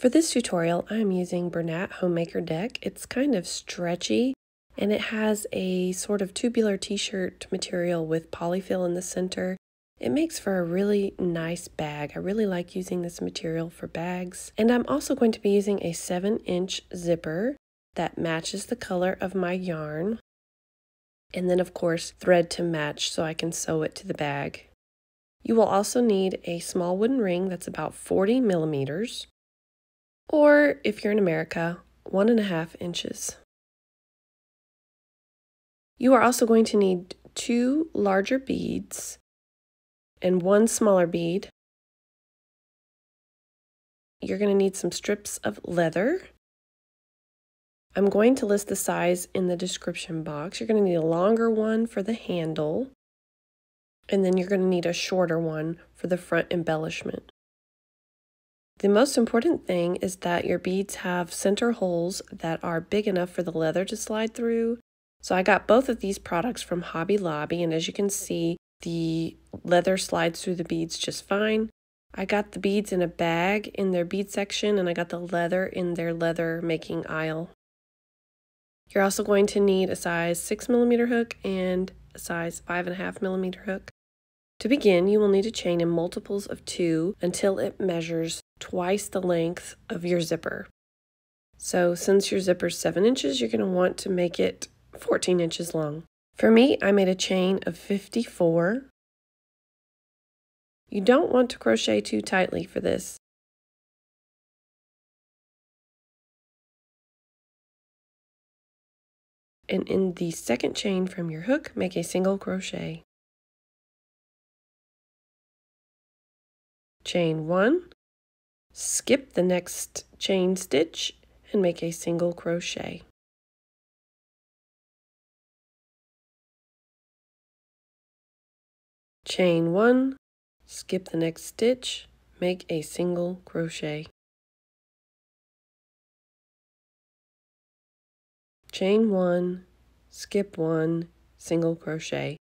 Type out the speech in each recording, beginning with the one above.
For this tutorial, I'm using Bernat Homemaker Dec. It's kind of stretchy and it has a sort of tubular t-shirt material with polyfill in the center. It makes for a really nice bag. I really like using this material for bags. And I'm also going to be using a 7 inch zipper that matches the color of my yarn. And then of course thread to match so I can sew it to the bag. You will also need a small wooden ring that's about 40 millimeters or if you're in America, one and a half inches. You are also going to need two larger beads and one smaller bead. You're going to need some strips of leather. I'm going to list the size in the description box. You're going to need a longer one for the handle, and then you're going to need a shorter one for the front embellishment. The most important thing is that your beads have center holes that are big enough for the leather to slide through. So I got both of these products from Hobby Lobby and as you can see, the leather slides through the beads just fine. I got the beads in a bag in their bead section and I got the leather in their leather making aisle. You're also going to need a size 6 millimeter hook and a size 5.5 millimeter hook. To begin, you will need to chain in multiples of two until it measures twice the length of your zipper. So since your zipper is 7 inches, you're going to want to make it 14 inches long. For me, I made a chain of 54. You don't want to crochet too tightly for this. And in the second chain from your hook, make a single crochet. chain one, skip the next chain stitch and make a single crochet. Chain one, skip the next stitch, make a single crochet. Chain one, skip one, single crochet.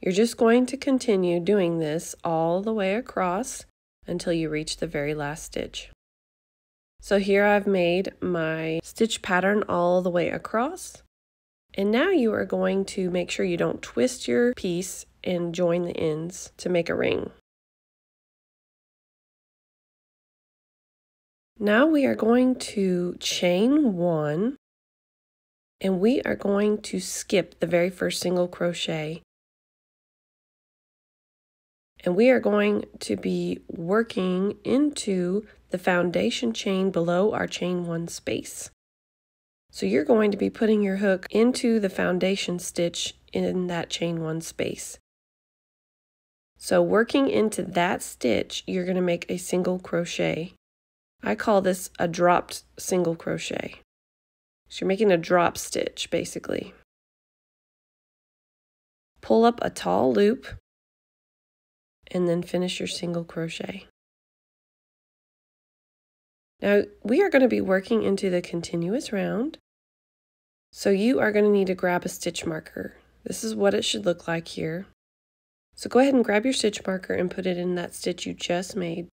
You're just going to continue doing this all the way across until you reach the very last stitch. So here I've made my stitch pattern all the way across. And now you are going to make sure you don't twist your piece and join the ends to make a ring. Now we are going to chain one and we are going to skip the very first single crochet and we are going to be working into the foundation chain below our chain one space. So you're going to be putting your hook into the foundation stitch in that chain one space. So working into that stitch, you're going to make a single crochet. I call this a dropped single crochet. So you're making a drop stitch basically. Pull up a tall loop and then finish your single crochet. Now we are going to be working into the continuous round. So you are going to need to grab a stitch marker. This is what it should look like here. So go ahead and grab your stitch marker and put it in that stitch you just made.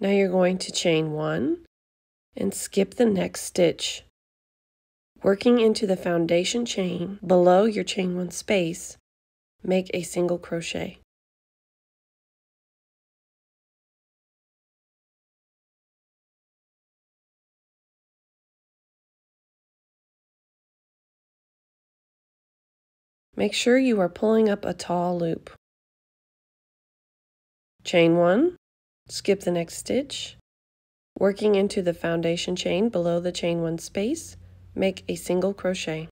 Now you're going to chain one and skip the next stitch. Working into the foundation chain below your chain one space, make a single crochet. Make sure you are pulling up a tall loop. Chain one, skip the next stitch, working into the foundation chain below the chain one space, make a single crochet.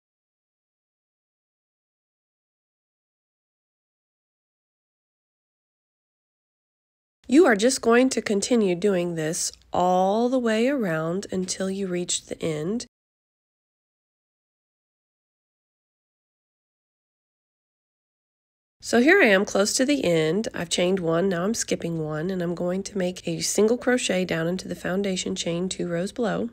You are just going to continue doing this all the way around until you reach the end. So here I am close to the end. I've chained one, now I'm skipping one, and I'm going to make a single crochet down into the foundation chain two rows below.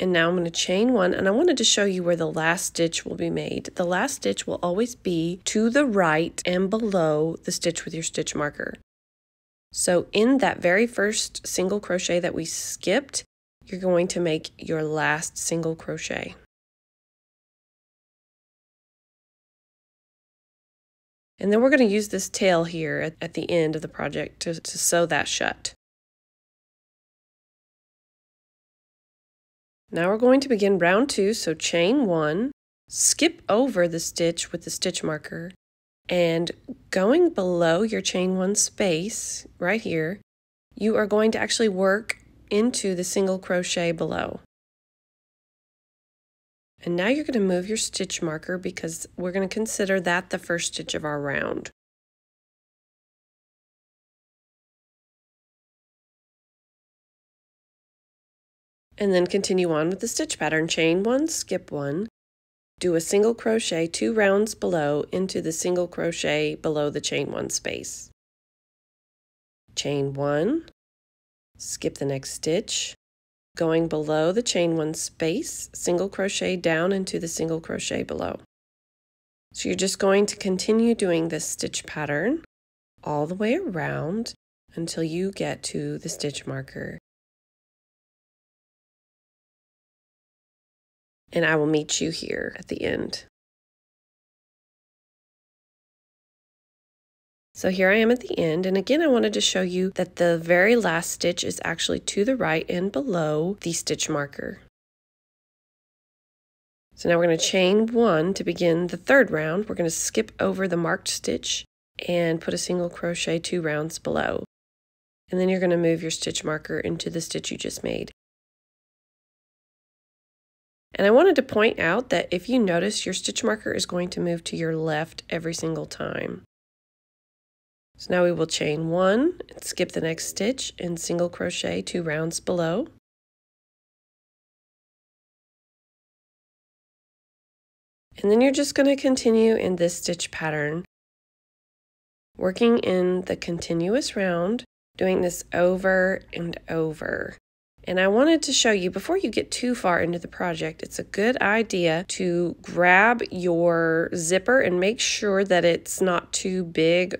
And now I'm going to chain one and I wanted to show you where the last stitch will be made. The last stitch will always be to the right and below the stitch with your stitch marker. So in that very first single crochet that we skipped, you're going to make your last single crochet. And then we're going to use this tail here at, at the end of the project to, to sew that shut. Now we're going to begin round two, so chain one, skip over the stitch with the stitch marker, and going below your chain one space right here, you are going to actually work into the single crochet below. And now you're going to move your stitch marker because we're going to consider that the first stitch of our round. And then continue on with the stitch pattern. Chain one, skip one, do a single crochet two rounds below into the single crochet below the chain one space. Chain one, skip the next stitch, going below the chain one space, single crochet down into the single crochet below. So you're just going to continue doing this stitch pattern all the way around until you get to the stitch marker and I will meet you here at the end. So here I am at the end, and again I wanted to show you that the very last stitch is actually to the right and below the stitch marker. So now we're going to chain one to begin the third round. We're going to skip over the marked stitch and put a single crochet two rounds below. And then you're going to move your stitch marker into the stitch you just made. And I wanted to point out that if you notice, your stitch marker is going to move to your left every single time. So now we will chain one skip the next stitch and single crochet two rounds below. And then you're just going to continue in this stitch pattern, working in the continuous round, doing this over and over. And I wanted to show you before you get too far into the project, it's a good idea to grab your zipper and make sure that it's not too big.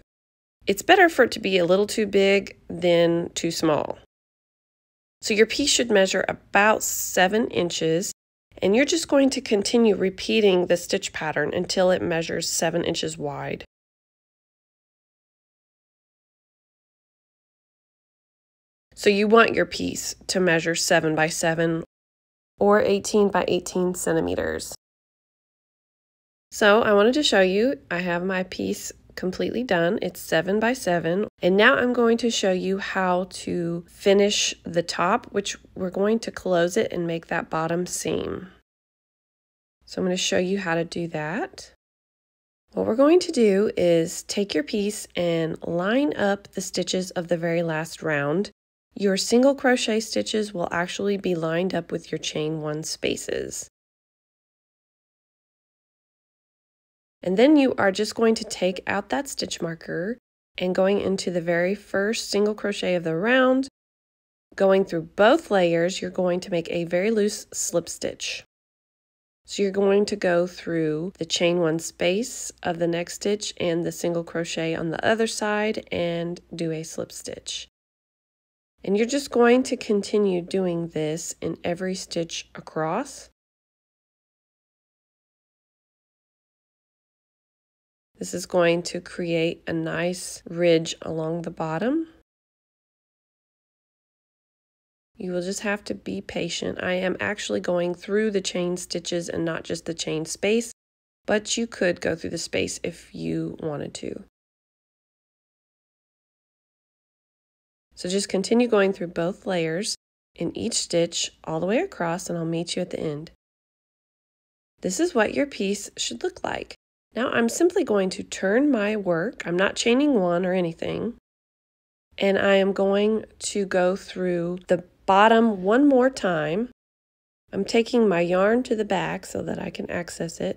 It's better for it to be a little too big than too small. So your piece should measure about seven inches and you're just going to continue repeating the stitch pattern until it measures seven inches wide. So you want your piece to measure 7 by 7 or 18 by 18 centimeters. So I wanted to show you, I have my piece completely done. It's 7 by 7 and now I'm going to show you how to finish the top which we're going to close it and make that bottom seam. So I'm going to show you how to do that. What we're going to do is take your piece and line up the stitches of the very last round your single crochet stitches will actually be lined up with your chain one spaces. And then you are just going to take out that stitch marker and going into the very first single crochet of the round, going through both layers, you're going to make a very loose slip stitch. So you're going to go through the chain one space of the next stitch and the single crochet on the other side and do a slip stitch. And you're just going to continue doing this in every stitch across. This is going to create a nice ridge along the bottom. You will just have to be patient. I am actually going through the chain stitches and not just the chain space, but you could go through the space if you wanted to. So just continue going through both layers in each stitch all the way across and I'll meet you at the end. This is what your piece should look like. Now I'm simply going to turn my work, I'm not chaining one or anything, and I am going to go through the bottom one more time. I'm taking my yarn to the back so that I can access it,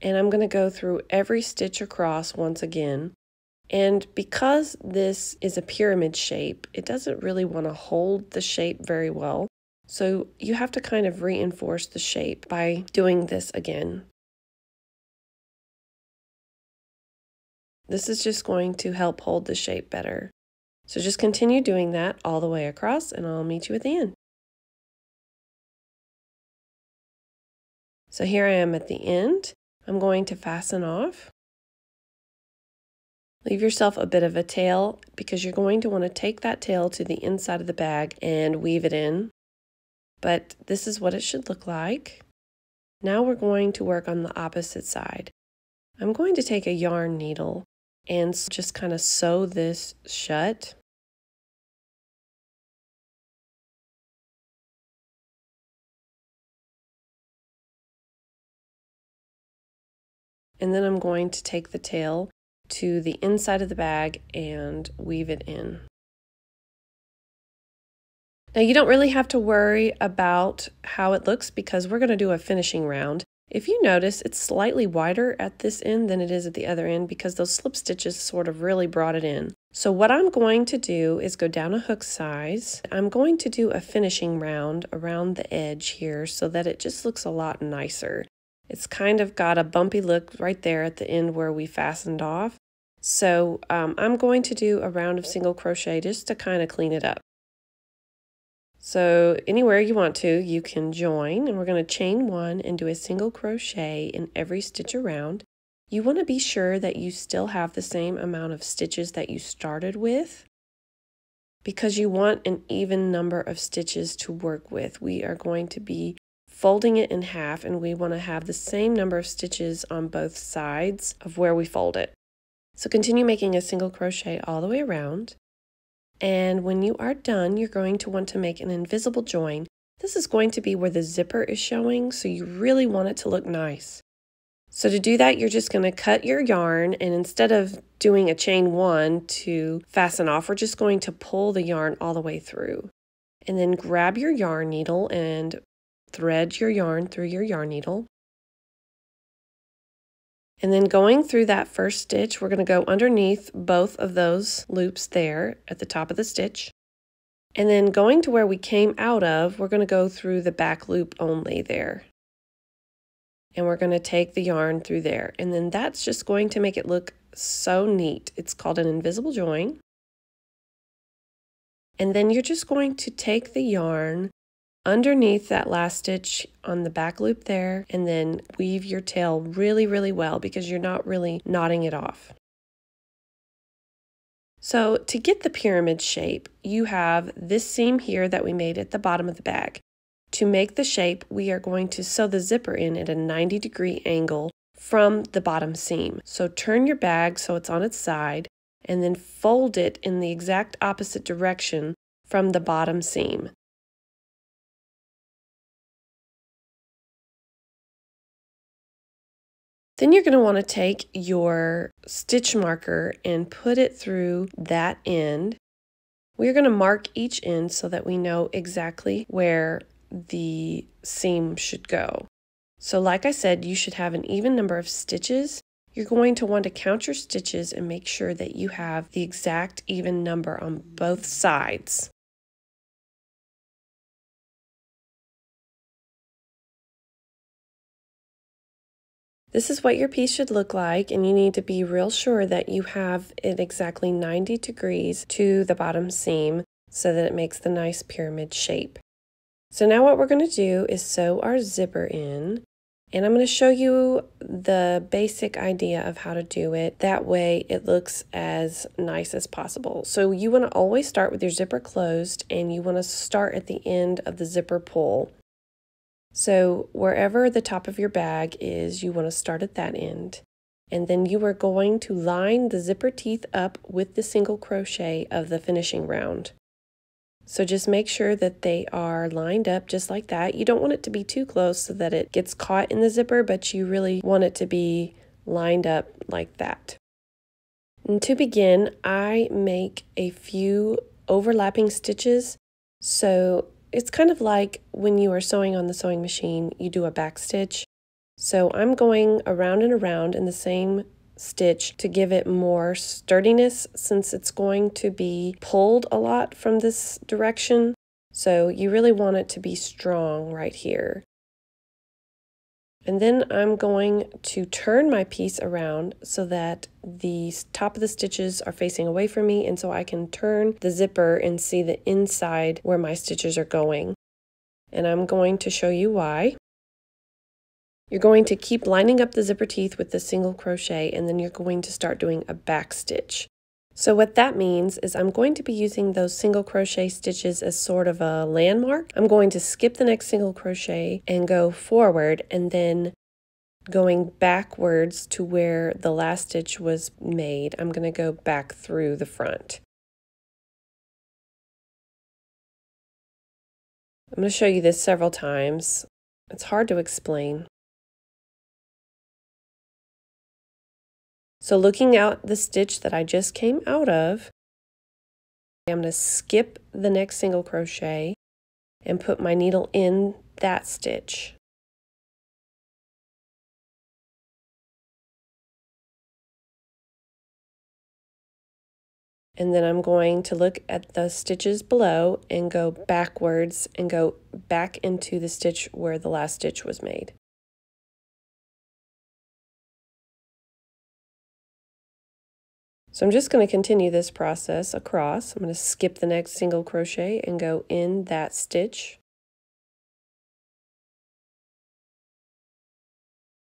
and I'm going to go through every stitch across once again. And because this is a pyramid shape, it doesn't really want to hold the shape very well. So you have to kind of reinforce the shape by doing this again. This is just going to help hold the shape better. So just continue doing that all the way across and I'll meet you at the end. So here I am at the end. I'm going to fasten off. Leave yourself a bit of a tail because you're going to want to take that tail to the inside of the bag and weave it in. But this is what it should look like. Now we're going to work on the opposite side. I'm going to take a yarn needle and just kind of sew this shut. And then I'm going to take the tail to the inside of the bag and weave it in. Now you don't really have to worry about how it looks because we're going to do a finishing round. If you notice, it's slightly wider at this end than it is at the other end because those slip stitches sort of really brought it in. So what I'm going to do is go down a hook size. I'm going to do a finishing round around the edge here so that it just looks a lot nicer. It's kind of got a bumpy look right there at the end where we fastened off. So um, I'm going to do a round of single crochet just to kind of clean it up. So anywhere you want to, you can join and we're going to chain one and do a single crochet in every stitch around. You want to be sure that you still have the same amount of stitches that you started with because you want an even number of stitches to work with. We are going to be folding it in half and we want to have the same number of stitches on both sides of where we fold it. So continue making a single crochet all the way around. And when you are done, you're going to want to make an invisible join. This is going to be where the zipper is showing, so you really want it to look nice. So to do that, you're just going to cut your yarn, and instead of doing a chain one to fasten off, we're just going to pull the yarn all the way through. And then grab your yarn needle and thread your yarn through your yarn needle. And then going through that first stitch, we're going to go underneath both of those loops there at the top of the stitch. And then going to where we came out of, we're going to go through the back loop only there. And we're going to take the yarn through there. And then that's just going to make it look so neat. It's called an invisible join. And then you're just going to take the yarn underneath that last stitch on the back loop there and then weave your tail really, really well because you're not really knotting it off. So to get the pyramid shape, you have this seam here that we made at the bottom of the bag. To make the shape, we are going to sew the zipper in at a 90 degree angle from the bottom seam. So turn your bag so it's on its side and then fold it in the exact opposite direction from the bottom seam. Then you're going to want to take your stitch marker and put it through that end. We're going to mark each end so that we know exactly where the seam should go. So like I said, you should have an even number of stitches. You're going to want to count your stitches and make sure that you have the exact even number on both sides. This is what your piece should look like and you need to be real sure that you have it exactly 90 degrees to the bottom seam so that it makes the nice pyramid shape. So now what we're going to do is sew our zipper in and I'm going to show you the basic idea of how to do it. That way it looks as nice as possible. So you want to always start with your zipper closed and you want to start at the end of the zipper pull. So wherever the top of your bag is, you want to start at that end. And then you are going to line the zipper teeth up with the single crochet of the finishing round. So just make sure that they are lined up just like that. You don't want it to be too close so that it gets caught in the zipper, but you really want it to be lined up like that. And to begin, I make a few overlapping stitches. So it's kind of like when you are sewing on the sewing machine, you do a back stitch. So I'm going around and around in the same stitch to give it more sturdiness since it's going to be pulled a lot from this direction. So you really want it to be strong right here. And then I'm going to turn my piece around so that the top of the stitches are facing away from me and so I can turn the zipper and see the inside where my stitches are going. And I'm going to show you why. You're going to keep lining up the zipper teeth with the single crochet and then you're going to start doing a back stitch. So what that means is I'm going to be using those single crochet stitches as sort of a landmark. I'm going to skip the next single crochet and go forward and then going backwards to where the last stitch was made. I'm going to go back through the front. I'm going to show you this several times. It's hard to explain. So looking out the stitch that I just came out of, I'm going to skip the next single crochet and put my needle in that stitch. And then I'm going to look at the stitches below and go backwards and go back into the stitch where the last stitch was made. So I'm just going to continue this process across. I'm going to skip the next single crochet and go in that stitch.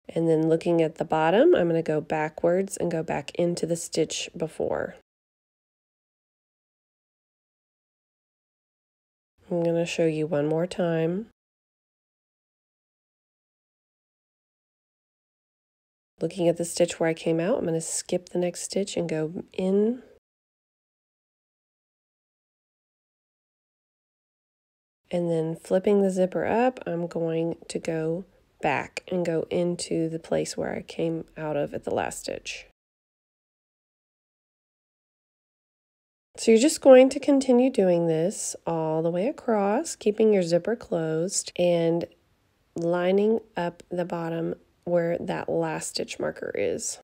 And then looking at the bottom, I'm going to go backwards and go back into the stitch before. I'm going to show you one more time. Looking at the stitch where I came out, I'm going to skip the next stitch and go in. And then flipping the zipper up, I'm going to go back and go into the place where I came out of at the last stitch. So you're just going to continue doing this all the way across, keeping your zipper closed and lining up the bottom where that last stitch marker is.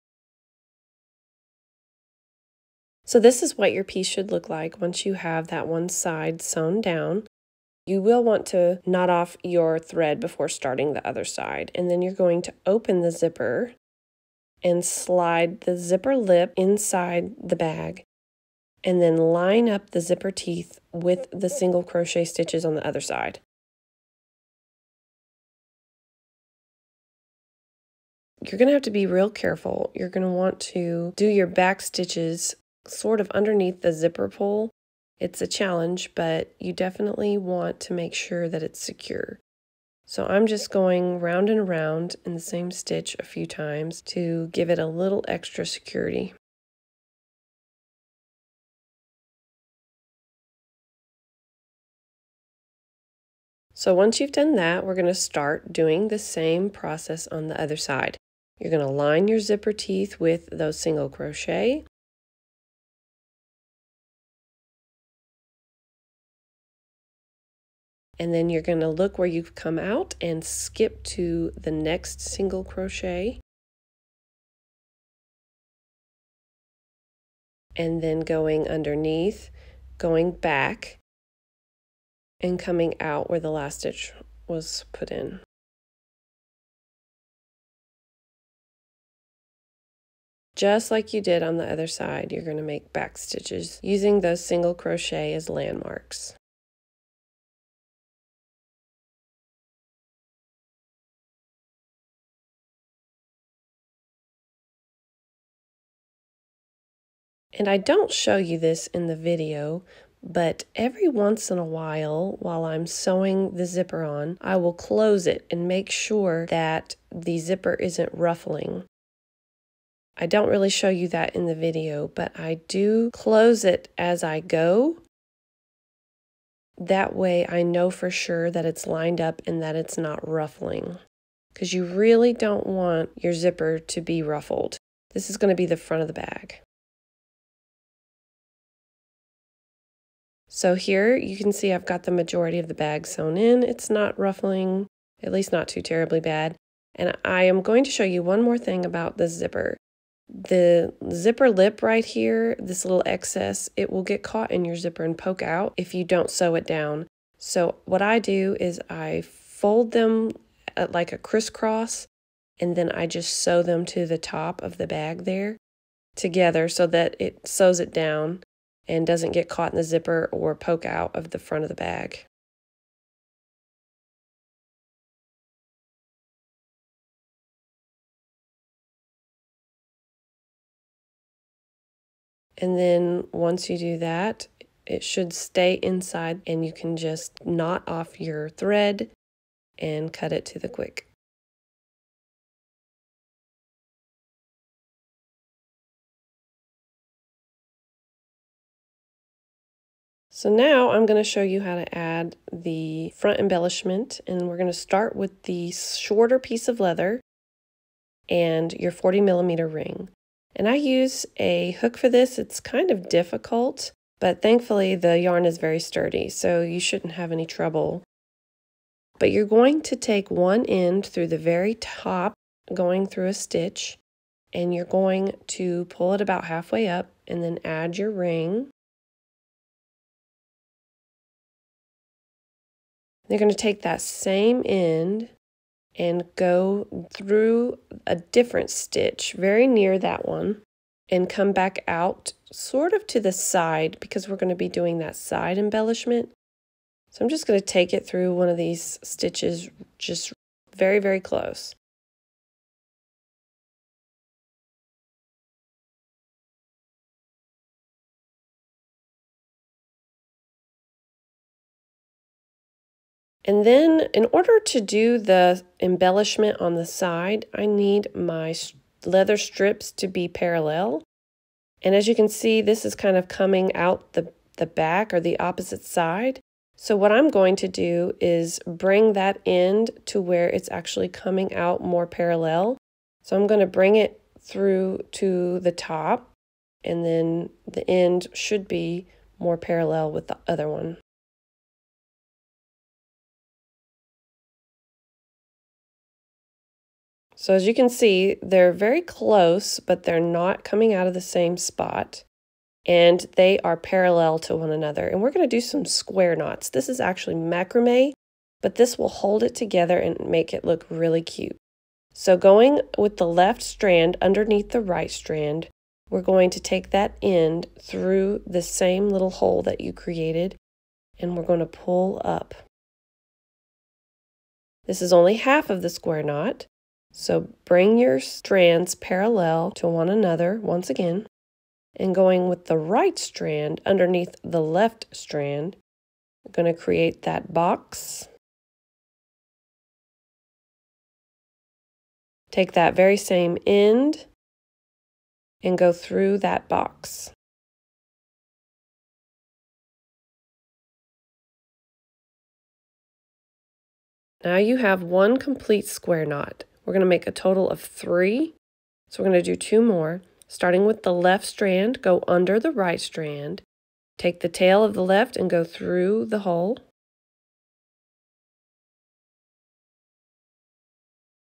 So this is what your piece should look like once you have that one side sewn down. You will want to knot off your thread before starting the other side. And then you're going to open the zipper and slide the zipper lip inside the bag and then line up the zipper teeth with the single crochet stitches on the other side. You're going to have to be real careful. You're going to want to do your back stitches sort of underneath the zipper pull. It's a challenge, but you definitely want to make sure that it's secure. So I'm just going round and around in the same stitch a few times to give it a little extra security. So once you've done that, we're going to start doing the same process on the other side. You're going to line your zipper teeth with those single crochet. And then you're going to look where you've come out and skip to the next single crochet. And then going underneath, going back, and coming out where the last stitch was put in. Just like you did on the other side, you're going to make back stitches using those single crochet as landmarks. And I don't show you this in the video, but every once in a while, while I'm sewing the zipper on, I will close it and make sure that the zipper isn't ruffling. I don't really show you that in the video, but I do close it as I go. That way I know for sure that it's lined up and that it's not ruffling. Because you really don't want your zipper to be ruffled. This is going to be the front of the bag. So here you can see I've got the majority of the bag sewn in. It's not ruffling, at least not too terribly bad. And I am going to show you one more thing about the zipper. The zipper lip right here, this little excess, it will get caught in your zipper and poke out if you don't sew it down. So what I do is I fold them uh, like a crisscross and then I just sew them to the top of the bag there together so that it sews it down and doesn't get caught in the zipper or poke out of the front of the bag. And then once you do that, it should stay inside and you can just knot off your thread and cut it to the quick. So now I'm going to show you how to add the front embellishment and we're going to start with the shorter piece of leather and your 40 millimeter ring. And I use a hook for this. It's kind of difficult, but thankfully the yarn is very sturdy, so you shouldn't have any trouble. But you're going to take one end through the very top, going through a stitch, and you're going to pull it about halfway up and then add your ring. You're going to take that same end and go through a different stitch very near that one and come back out sort of to the side because we're going to be doing that side embellishment. So I'm just going to take it through one of these stitches just very, very close. And then in order to do the embellishment on the side, I need my leather strips to be parallel. And as you can see, this is kind of coming out the, the back or the opposite side. So what I'm going to do is bring that end to where it's actually coming out more parallel. So I'm going to bring it through to the top and then the end should be more parallel with the other one. So as you can see, they're very close, but they're not coming out of the same spot. And they are parallel to one another. And we're going to do some square knots. This is actually macrame, but this will hold it together and make it look really cute. So going with the left strand underneath the right strand, we're going to take that end through the same little hole that you created, and we're going to pull up. This is only half of the square knot, so bring your strands parallel to one another once again, and going with the right strand underneath the left strand, I'm going to create that box. Take that very same end and go through that box. Now you have one complete square knot. We're going to make a total of three. So we're going to do two more. Starting with the left strand, go under the right strand. Take the tail of the left and go through the hole.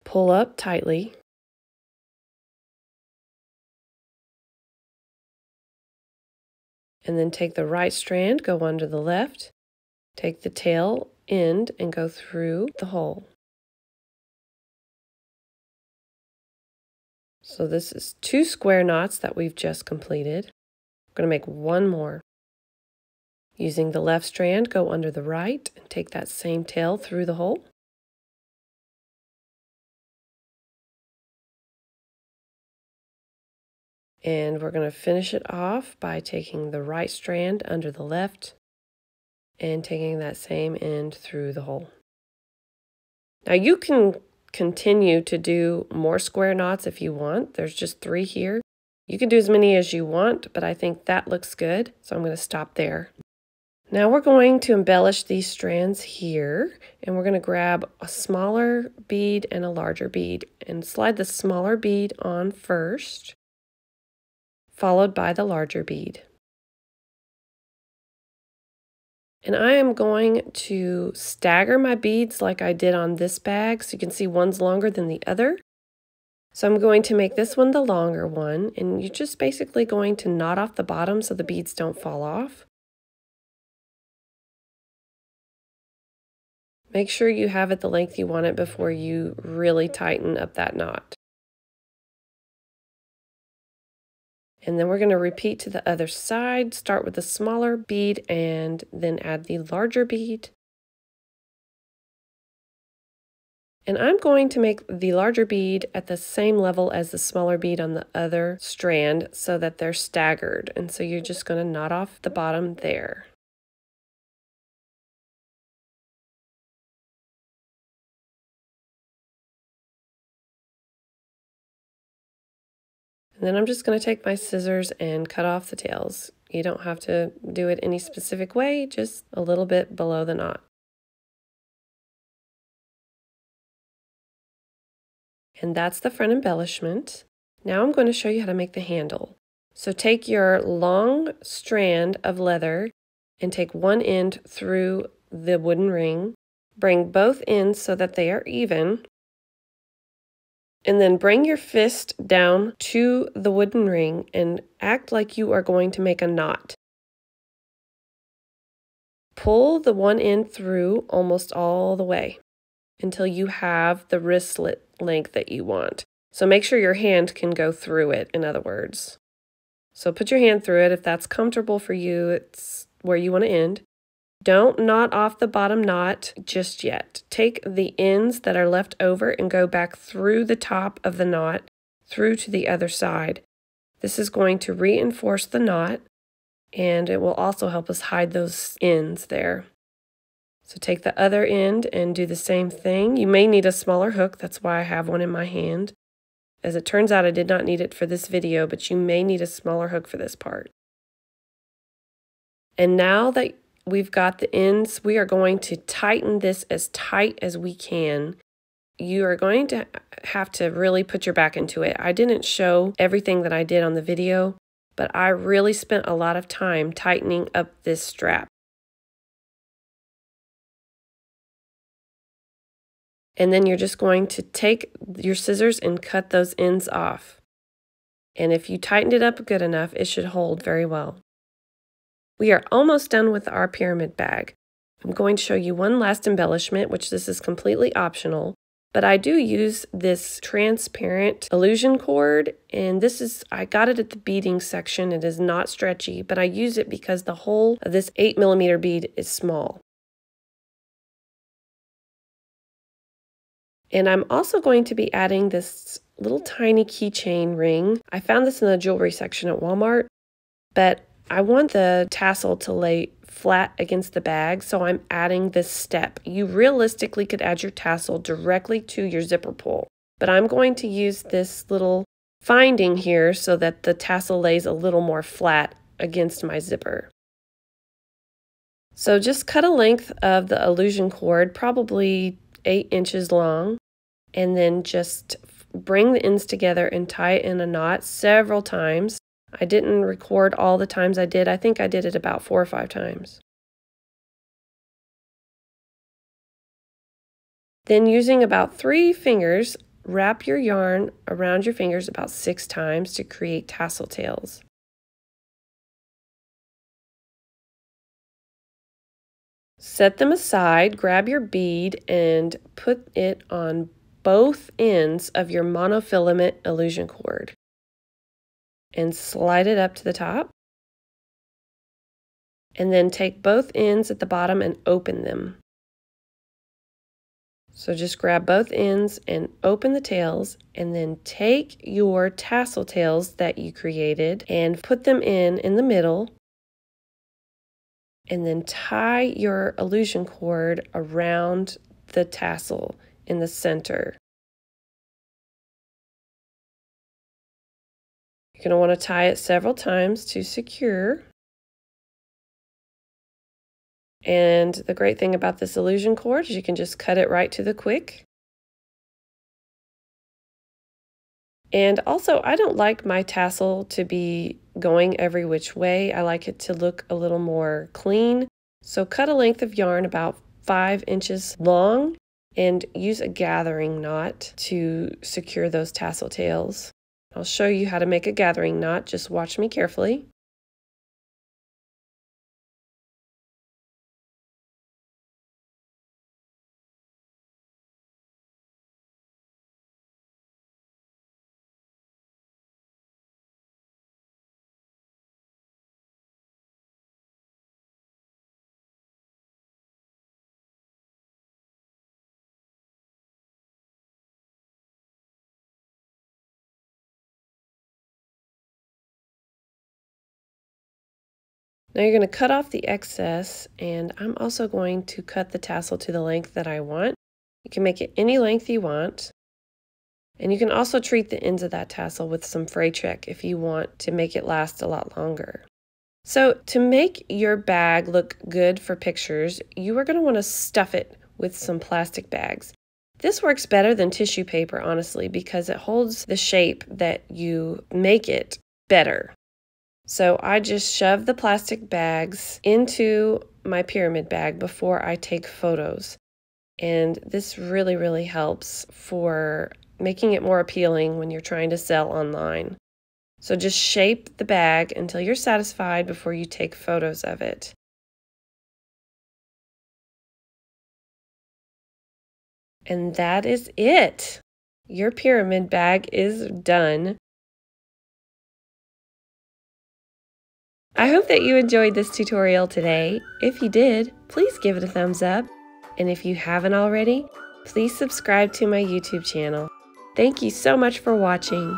Pull up tightly. And then take the right strand, go under the left. Take the tail end and go through the hole. So this is two square knots that we've just completed. I'm going to make one more. Using the left strand, go under the right and take that same tail through the hole. And we're going to finish it off by taking the right strand under the left and taking that same end through the hole. Now you can continue to do more square knots if you want. There's just three here. You can do as many as you want, but I think that looks good, so I'm going to stop there. Now we're going to embellish these strands here, and we're going to grab a smaller bead and a larger bead, and slide the smaller bead on first, followed by the larger bead. And I am going to stagger my beads like I did on this bag. So you can see one's longer than the other. So I'm going to make this one the longer one. And you're just basically going to knot off the bottom so the beads don't fall off. Make sure you have it the length you want it before you really tighten up that knot. And then we're going to repeat to the other side. Start with the smaller bead and then add the larger bead. And I'm going to make the larger bead at the same level as the smaller bead on the other strand so that they're staggered. And so you're just going to knot off the bottom there. And then I'm just going to take my scissors and cut off the tails. You don't have to do it any specific way, just a little bit below the knot. And that's the front embellishment. Now I'm going to show you how to make the handle. So take your long strand of leather and take one end through the wooden ring. Bring both ends so that they are even. And then bring your fist down to the wooden ring and act like you are going to make a knot. Pull the one end through almost all the way until you have the wristlet length that you want. So make sure your hand can go through it, in other words. So put your hand through it. If that's comfortable for you, it's where you want to end. Don't knot off the bottom knot just yet. Take the ends that are left over and go back through the top of the knot through to the other side. This is going to reinforce the knot and it will also help us hide those ends there. So take the other end and do the same thing. You may need a smaller hook, that's why I have one in my hand. As it turns out, I did not need it for this video, but you may need a smaller hook for this part. And now that we've got the ends. We are going to tighten this as tight as we can. You are going to have to really put your back into it. I didn't show everything that I did on the video, but I really spent a lot of time tightening up this strap. And then you're just going to take your scissors and cut those ends off. And if you tightened it up good enough, it should hold very well. We are almost done with our pyramid bag. I'm going to show you one last embellishment, which this is completely optional, but I do use this transparent illusion cord, and this is, I got it at the beading section. It is not stretchy, but I use it because the hole of this 8 millimeter bead is small. And I'm also going to be adding this little tiny keychain ring. I found this in the jewelry section at Walmart, but I want the tassel to lay flat against the bag, so I'm adding this step. You realistically could add your tassel directly to your zipper pull, but I'm going to use this little finding here so that the tassel lays a little more flat against my zipper. So just cut a length of the illusion cord, probably eight inches long, and then just bring the ends together and tie it in a knot several times I didn't record all the times I did. I think I did it about four or five times. Then using about three fingers, wrap your yarn around your fingers about six times to create tassel tails. Set them aside, grab your bead and put it on both ends of your monofilament illusion cord and slide it up to the top. And then take both ends at the bottom and open them. So just grab both ends and open the tails and then take your tassel tails that you created and put them in in the middle and then tie your illusion cord around the tassel in the center. You're going to want to tie it several times to secure. And the great thing about this illusion cord is you can just cut it right to the quick. And also, I don't like my tassel to be going every which way. I like it to look a little more clean. So cut a length of yarn about five inches long and use a gathering knot to secure those tassel tails. I'll show you how to make a gathering knot. Just watch me carefully. Now you're going to cut off the excess and I'm also going to cut the tassel to the length that I want. You can make it any length you want. And you can also treat the ends of that tassel with some fray check if you want to make it last a lot longer. So to make your bag look good for pictures, you are going to want to stuff it with some plastic bags. This works better than tissue paper, honestly, because it holds the shape that you make it better. So I just shove the plastic bags into my pyramid bag before I take photos. And this really, really helps for making it more appealing when you're trying to sell online. So just shape the bag until you're satisfied before you take photos of it. And that is it. Your pyramid bag is done. I hope that you enjoyed this tutorial today. If you did, please give it a thumbs up. And if you haven't already, please subscribe to my YouTube channel. Thank you so much for watching.